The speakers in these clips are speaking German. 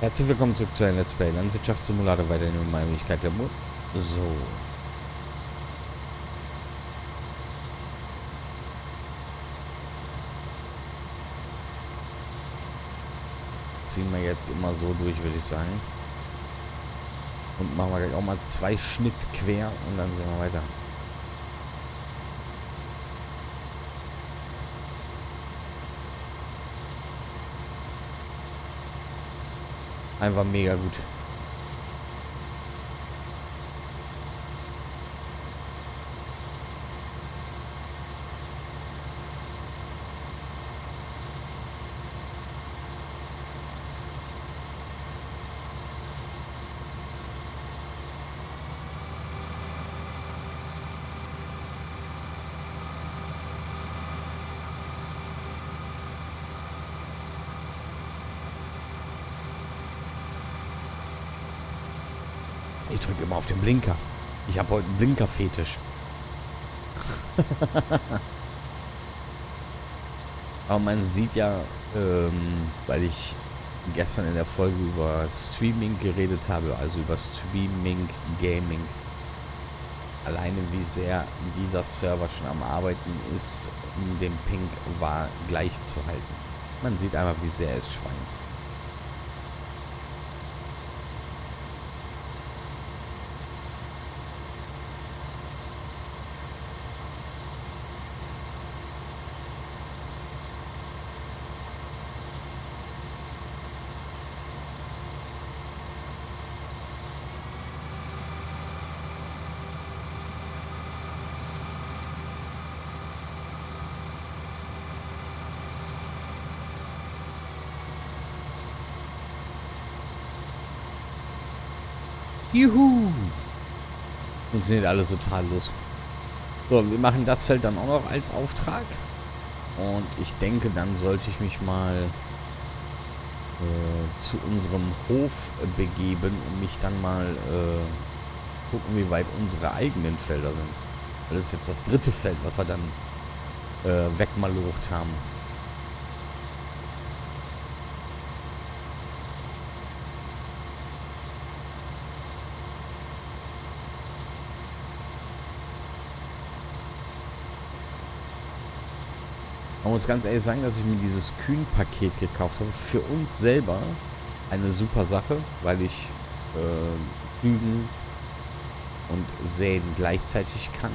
Herzlich willkommen zurück zu einem Let's Play Landwirtschaftssimulator in meiner Möglichkeit der Mut. So. Ziehen wir jetzt immer so durch, würde ich sagen. Und machen wir gleich auch mal zwei Schnitt quer und dann sehen wir weiter. Einfach mega gut. Ich drücke immer auf den Blinker. Ich habe heute einen Blinker-Fetisch. Aber man sieht ja, ähm, weil ich gestern in der Folge über Streaming geredet habe, also über Streaming, Gaming, alleine wie sehr dieser Server schon am Arbeiten ist, um den Ping war gleich zu halten. Man sieht einfach, wie sehr es schwankt. Juhu! Funktioniert alles total los. So, wir machen das Feld dann auch noch als Auftrag. Und ich denke, dann sollte ich mich mal äh, zu unserem Hof begeben und mich dann mal äh, gucken, wie weit unsere eigenen Felder sind. Das ist jetzt das dritte Feld, was wir dann äh, wegmalocht haben. Man muss ganz ehrlich sagen, dass ich mir dieses Kühn-Paket gekauft habe. Für uns selber eine super Sache, weil ich äh, Flügen und Säen gleichzeitig kann.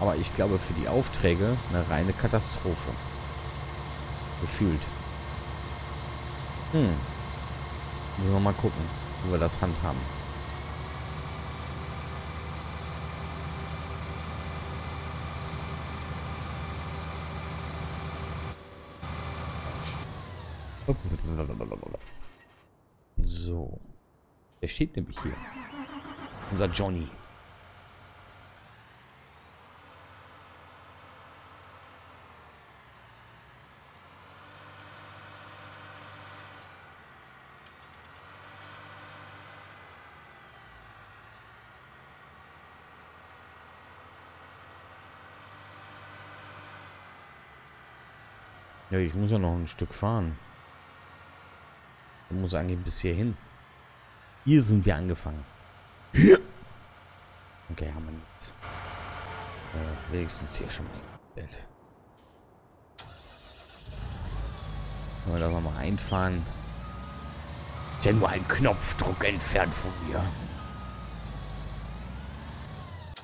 Aber ich glaube für die Aufträge eine reine Katastrophe. Gefühlt. Hm. Müssen wir mal gucken, wie wir das handhaben. So. Der steht nämlich hier. Unser Johnny. Ja, ich muss ja noch ein Stück fahren. Ich muss eigentlich bis hier hin. Hier sind wir angefangen. Okay, haben wir nichts. Äh, wenigstens hier schon mal Geld. Wollen wir da nochmal reinfahren? Ist ja nur ein Knopfdruck entfernt von mir.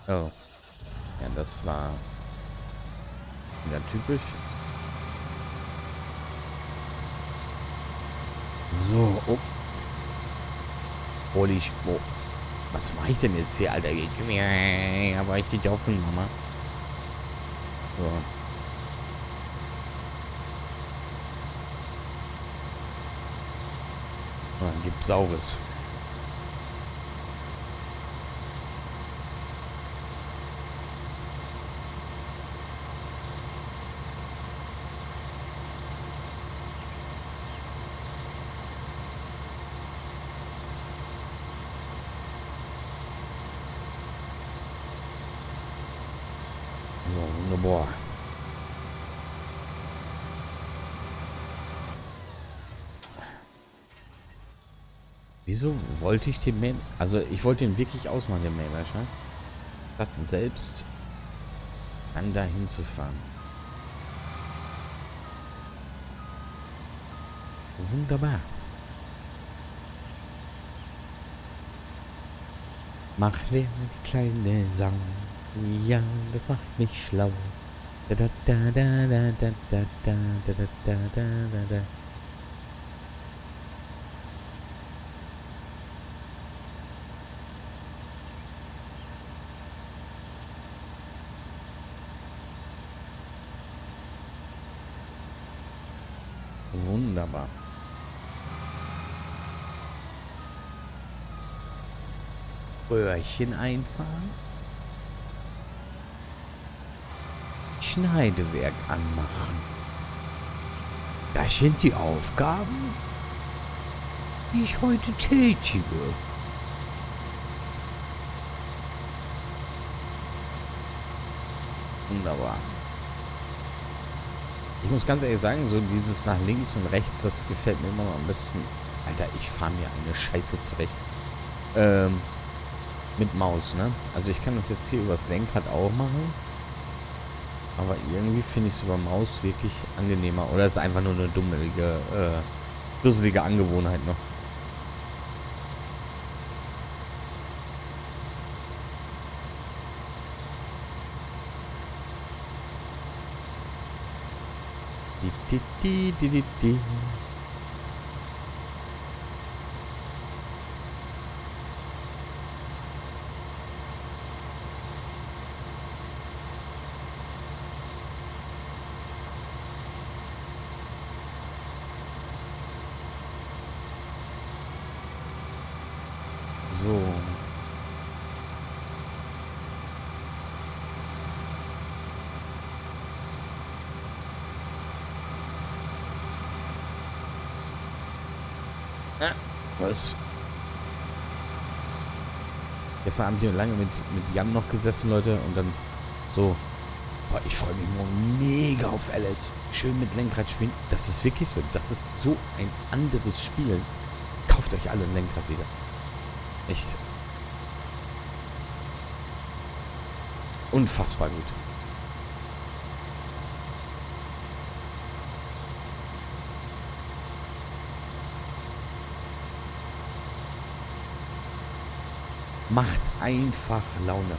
Oh. Ja, das war wieder typisch. So, oh. Hol ich. Oh. Was mache ich denn jetzt hier, Alter? Ich, aber ich nicht offen, Mama. So. Dann gibt's Saures. So, wunderbar. Wieso wollte ich den Mäh... Also ich wollte den wirklich ausmachen, den Mähdrescher. Statt selbst dann dahin zu fahren. Wunderbar. Mach die kleine Sau. Ja, das macht mich schlau. Da da da da da da da da da da da da da. Wunderbar. Röhrchen einfahren. Schneidewerk anmachen. Das sind die Aufgaben, die ich heute tätige. Wunderbar. Ich muss ganz ehrlich sagen, so dieses nach links und rechts, das gefällt mir immer noch ein bisschen. Alter, ich fahre mir eine Scheiße zurecht. Ähm, mit Maus, ne? Also ich kann das jetzt hier übers Lenkrad auch machen. Aber irgendwie finde ich es über Maus wirklich angenehmer. Oder ist einfach nur eine dummelige, äh, dusselige Angewohnheit noch. So. Was? Gestern Abend hier lange mit, mit Jan noch gesessen, Leute, und dann so. Boah, ich freue mich morgen mega auf Alice. Schön mit Lenkrad spielen. Das ist wirklich so. Das ist so ein anderes Spiel. Kauft euch alle ein Lenkrad wieder. Echt. Unfassbar gut. Macht einfach Laune.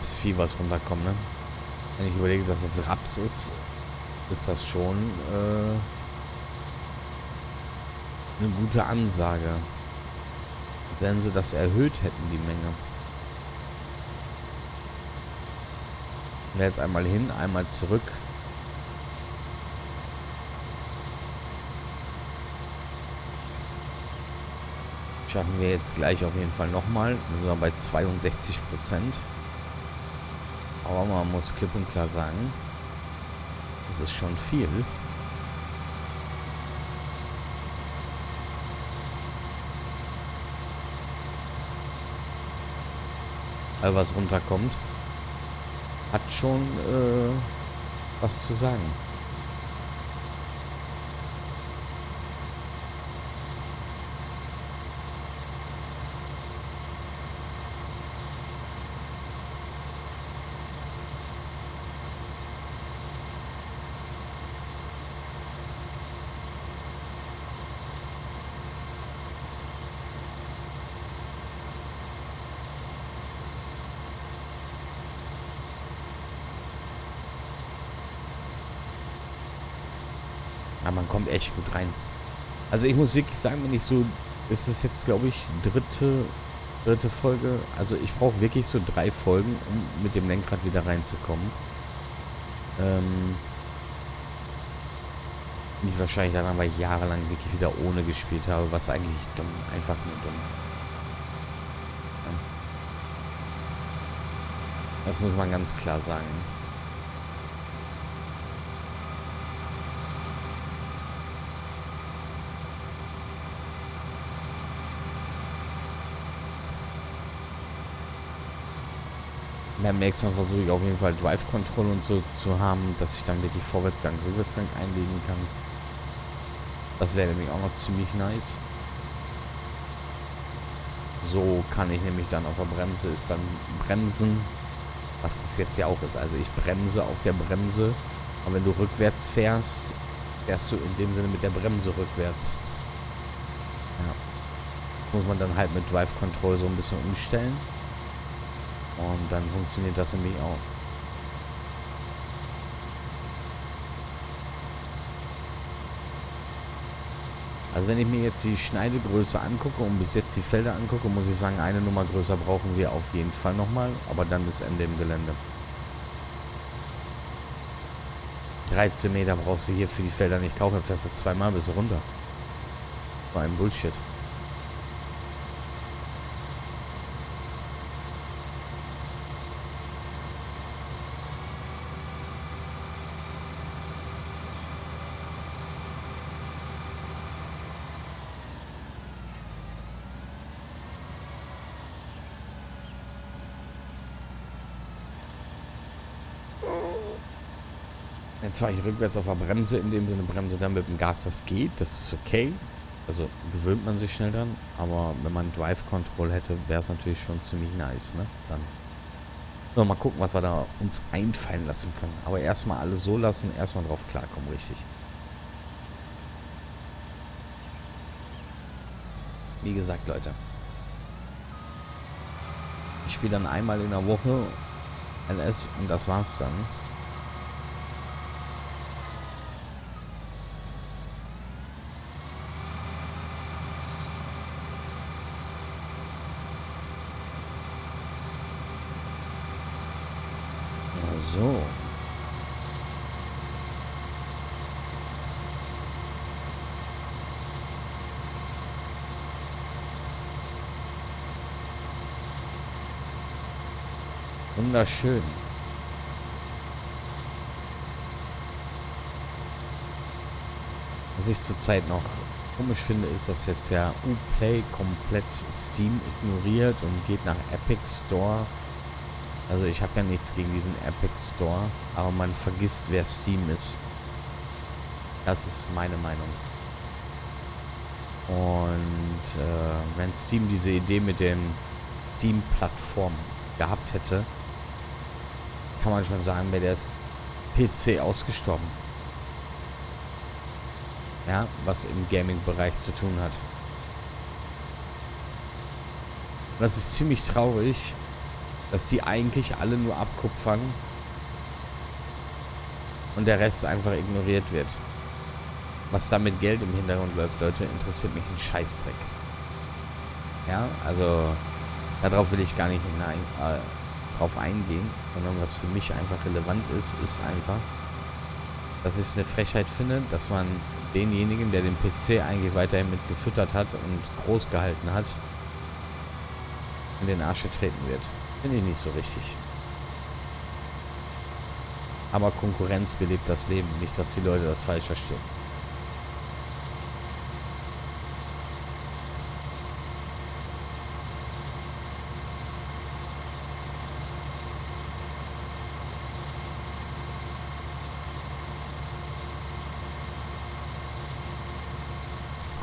Das Vieh, was runterkommt, ne? Wenn ich überlege, dass das Raps ist, ist das schon äh, eine gute Ansage. Wenn sie das erhöht hätten, die Menge. jetzt einmal hin, einmal zurück. Schaffen wir jetzt gleich auf jeden Fall nochmal. Wir sind bei 62 Prozent. Aber man muss klipp und klar sagen, das ist schon viel. All was runterkommt, hat schon äh, was zu sagen. Aber man kommt echt gut rein. Also ich muss wirklich sagen, wenn ich so, ist es jetzt glaube ich dritte, dritte Folge. Also ich brauche wirklich so drei Folgen, um mit dem Lenkrad wieder reinzukommen. Ähm, ich wahrscheinlich dann aber jahrelang wirklich wieder ohne gespielt habe, was eigentlich dumm, einfach nur dumm. Das muss man ganz klar sagen. Beim nächsten Mal versuche ich auf jeden Fall Drive Control und so zu haben, dass ich dann wirklich Vorwärtsgang, Rückwärtsgang einlegen kann. Das wäre nämlich auch noch ziemlich nice. So kann ich nämlich dann auf der Bremse ist dann bremsen, was es jetzt ja auch ist. Also ich bremse auf der Bremse, aber wenn du rückwärts fährst, fährst du in dem Sinne mit der Bremse rückwärts. Ja. Muss man dann halt mit Drive Control so ein bisschen umstellen. Und dann funktioniert das nämlich auch. Also wenn ich mir jetzt die Schneidegröße angucke und bis jetzt die Felder angucke, muss ich sagen, eine Nummer größer brauchen wir auf jeden Fall nochmal, aber dann bis Ende im Gelände. 13 Meter brauchst du hier für die Felder nicht kaufen, fährst du zweimal bis runter. War ein Bullshit. Jetzt fahre ich rückwärts auf der Bremse, in dem Sinne Bremse dann mit dem Gas, das geht, das ist okay. Also gewöhnt man sich schnell dran, aber wenn man Drive Control hätte, wäre es natürlich schon ziemlich nice, ne? Dann so, mal gucken, was wir da uns einfallen lassen können. Aber erstmal alles so lassen, erstmal drauf klarkommen, richtig. Wie gesagt, Leute. Ich spiele dann einmal in der Woche LS und das war's dann. So. Wunderschön. Was ich zurzeit noch komisch finde, ist, dass jetzt ja Uplay komplett Steam ignoriert und geht nach Epic Store also ich habe ja nichts gegen diesen Epic Store, aber man vergisst, wer Steam ist. Das ist meine Meinung. Und äh, wenn Steam diese Idee mit den Steam-Plattformen gehabt hätte, kann man schon sagen, wäre der PC ausgestorben. Ja, was im Gaming-Bereich zu tun hat. Das ist ziemlich traurig, dass die eigentlich alle nur abkupfern und der Rest einfach ignoriert wird. Was da mit Geld im Hintergrund läuft, Leute, interessiert mich ein Scheißdreck. Ja, also darauf will ich gar nicht hinein, äh, drauf eingehen, sondern was für mich einfach relevant ist, ist einfach, dass ich es eine Frechheit finde, dass man denjenigen, der den PC eigentlich weiterhin mit gefüttert hat und groß gehalten hat, in den Arsch getreten wird. Finde ich nicht so richtig. Aber Konkurrenz belebt das Leben. Nicht, dass die Leute das falsch verstehen.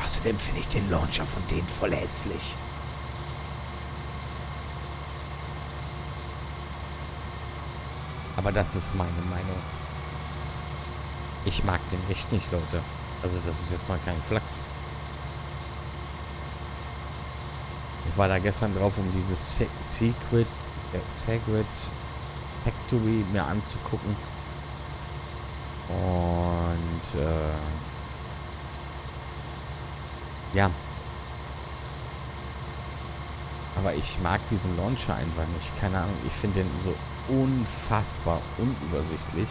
Außerdem finde ich den Launcher von denen voll hässlich. Aber das ist meine Meinung. Ich mag den echt nicht, Leute. Also das ist jetzt mal kein Flachs. Ich war da gestern drauf, um dieses Se Secret, äh, Secret Factory mir anzugucken. Und äh, ja. Aber ich mag diesen Launcher einfach nicht. Keine Ahnung, ich finde den so unfassbar unübersichtlich.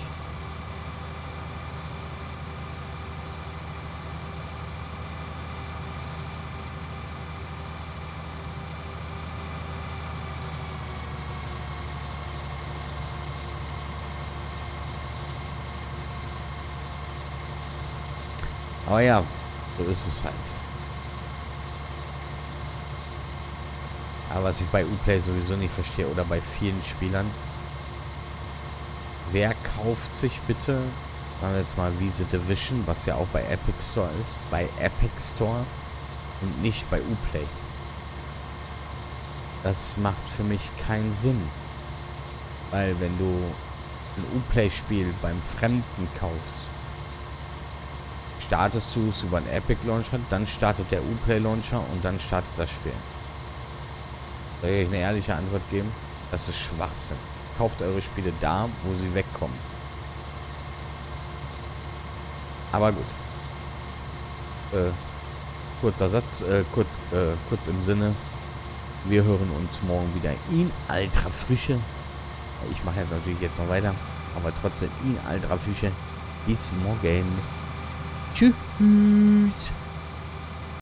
Aber ja, so ist es halt. Was ich bei Uplay sowieso nicht verstehe oder bei vielen Spielern, wer kauft sich bitte, sagen wir jetzt mal The Division, was ja auch bei Epic Store ist, bei Epic Store und nicht bei Uplay. Das macht für mich keinen Sinn. Weil wenn du ein Uplay-Spiel beim Fremden kaufst, startest du es über einen Epic Launcher, dann startet der Uplay Launcher und dann startet das Spiel. Soll ich eine ehrliche Antwort geben? Das ist Schwachsinn. Kauft eure Spiele da, wo sie wegkommen. Aber gut. Äh, kurzer Satz, äh, kurz, äh, kurz im Sinne. Wir hören uns morgen wieder in alter Frische. Ich mache jetzt natürlich jetzt noch weiter, aber trotzdem in alter Frische. Bis morgen. Tschüss.